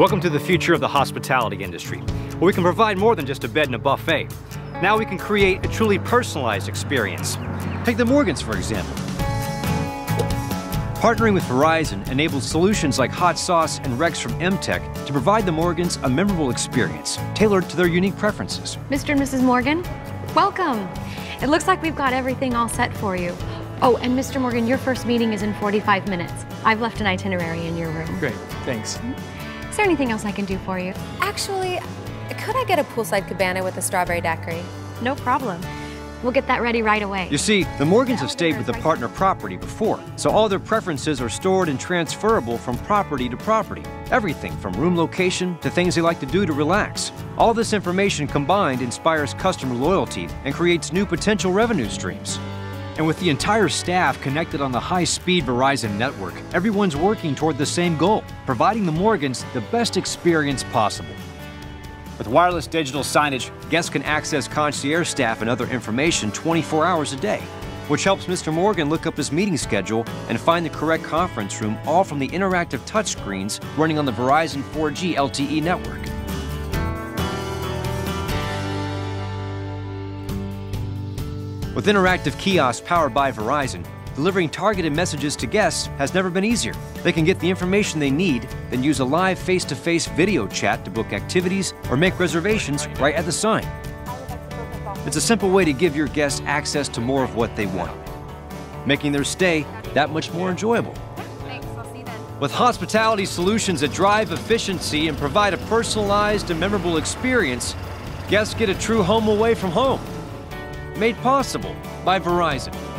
Welcome to the future of the hospitality industry, where we can provide more than just a bed and a buffet. Now we can create a truly personalized experience. Take the Morgans, for example. Partnering with Verizon enables solutions like HotSOS and Rex from MTech to provide the Morgans a memorable experience tailored to their unique preferences. Mr. and Mrs. Morgan, welcome. It looks like we've got everything all set for you. Oh, and Mr. Morgan, your first meeting is in 45 minutes. I've left an itinerary in your room. Great, thanks. Is there anything else I can do for you? Actually, could I get a poolside cabana with a strawberry daiquiri? No problem. We'll get that ready right away. You see, the Morgans have stayed with the partner property before, so all their preferences are stored and transferable from property to property. Everything from room location to things they like to do to relax. All this information combined inspires customer loyalty and creates new potential revenue streams. And with the entire staff connected on the high speed Verizon network, everyone's working toward the same goal providing the Morgans the best experience possible. With wireless digital signage, guests can access concierge staff and other information 24 hours a day, which helps Mr. Morgan look up his meeting schedule and find the correct conference room, all from the interactive touchscreens running on the Verizon 4G LTE network. With interactive kiosks powered by Verizon, delivering targeted messages to guests has never been easier. They can get the information they need, then use a live face to face video chat to book activities or make reservations right at the sign. It's a simple way to give your guests access to more of what they want, making their stay that much more enjoyable. With hospitality solutions that drive efficiency and provide a personalized and memorable experience, guests get a true home away from home. Made possible by Verizon.